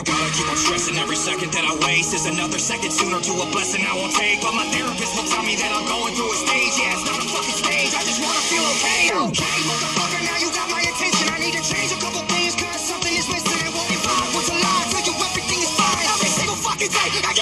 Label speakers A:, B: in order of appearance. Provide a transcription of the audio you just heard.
A: I gotta keep on stressing every second that I waste is another second sooner to a blessing I won't take. But my therapist will tell me that I'm going through a stage. Yeah, it's not a fucking stage. I just wanna feel okay. Okay, motherfucker, now you got my attention. I need to change a couple things, cause something is missing. And what if I was alive? Tell you everything is fine every single fucking day. I